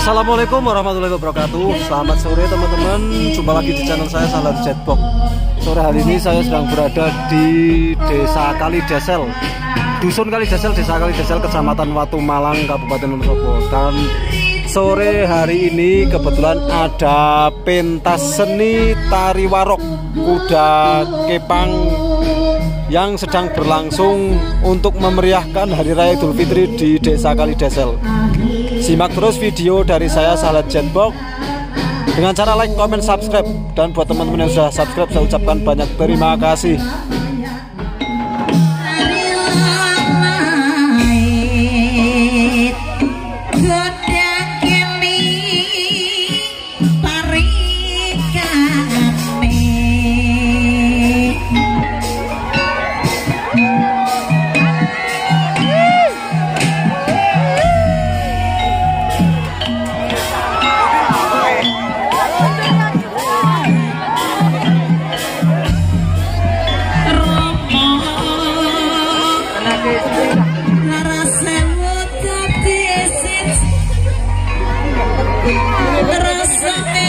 Assalamualaikum warahmatullahi wabarakatuh. Selamat sore teman-teman. Jumpa lagi di channel saya Salar Jetbox Sore hari ini saya sedang berada di Desa Kalidesel. Dusun Kalidesel, Desa Kalidesel, Kecamatan Watu Malang, Kabupaten Wonosobo Dan sore hari ini kebetulan ada pentas seni tari warok Kuda Kepang yang sedang berlangsung untuk memeriahkan Hari Raya Idul Fitri di Desa Kalidesel. Simak terus video dari saya Salat Jetbox dengan cara like, comment, subscribe dan buat teman-teman yang sudah subscribe saya ucapkan banyak terima kasih.